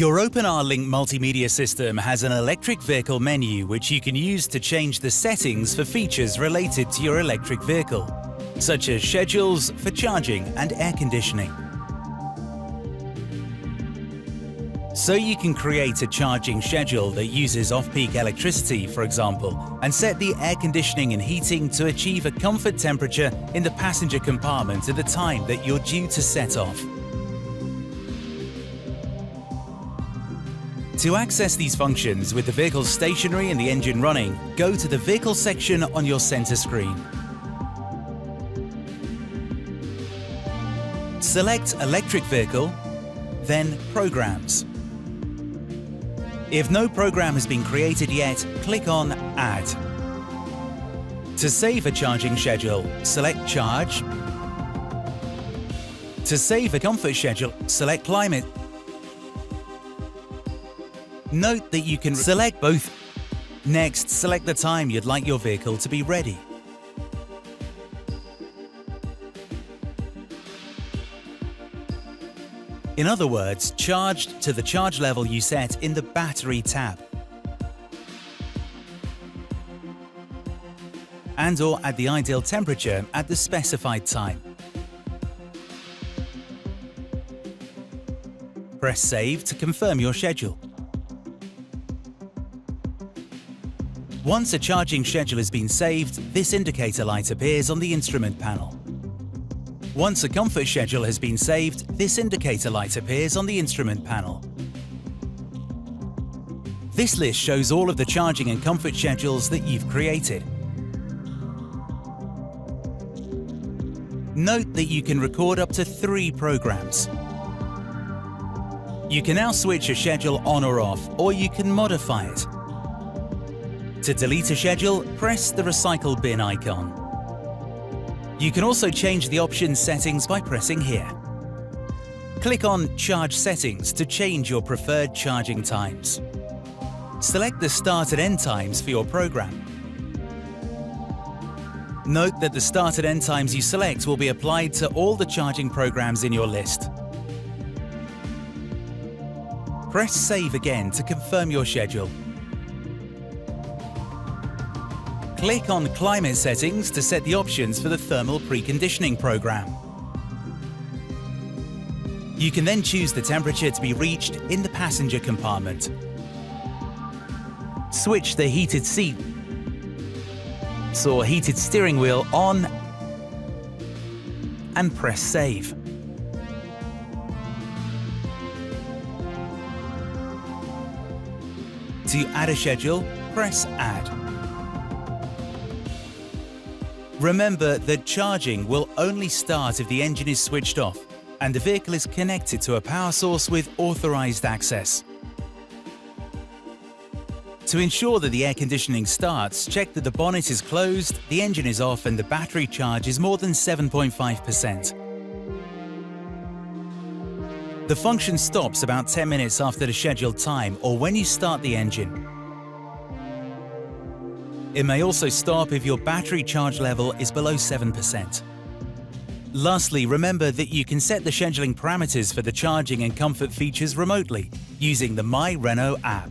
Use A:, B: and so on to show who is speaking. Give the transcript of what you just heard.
A: Your OpenR Link multimedia system has an electric vehicle menu which you can use to change the settings for features related to your electric vehicle, such as schedules for charging and air conditioning. So you can create a charging schedule that uses off-peak electricity, for example, and set the air conditioning and heating to achieve a comfort temperature in the passenger compartment at the time that you're due to set off. To access these functions with the vehicle stationary and the engine running, go to the Vehicle section on your center screen. Select Electric Vehicle, then Programs. If no program has been created yet, click on Add. To save a charging schedule, select Charge. To save a comfort schedule, select Climate Note that you can select both. Next, select the time you'd like your vehicle to be ready. In other words, charged to the charge level you set in the Battery tab. and or at the ideal temperature at the specified time. Press Save to confirm your schedule. Once a charging schedule has been saved, this indicator light appears on the instrument panel. Once a comfort schedule has been saved, this indicator light appears on the instrument panel. This list shows all of the charging and comfort schedules that you've created. Note that you can record up to three programs. You can now switch a schedule on or off, or you can modify it. To delete a schedule, press the Recycle Bin icon. You can also change the option settings by pressing here. Click on Charge Settings to change your preferred charging times. Select the start and end times for your program. Note that the start and end times you select will be applied to all the charging programs in your list. Press Save again to confirm your schedule. Click on Climate Settings to set the options for the thermal preconditioning program. You can then choose the temperature to be reached in the passenger compartment. Switch the heated seat or heated steering wheel on and press Save. To add a schedule, press Add. Remember that charging will only start if the engine is switched off and the vehicle is connected to a power source with authorized access. To ensure that the air conditioning starts, check that the bonnet is closed, the engine is off and the battery charge is more than 7.5%. The function stops about 10 minutes after the scheduled time or when you start the engine. It may also stop if your battery charge level is below 7%. Lastly, remember that you can set the scheduling parameters for the charging and comfort features remotely using the My Renault app.